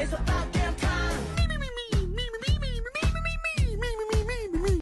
It's about